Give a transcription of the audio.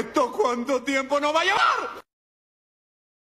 ¿Esto cuánto tiempo nos va a llevar?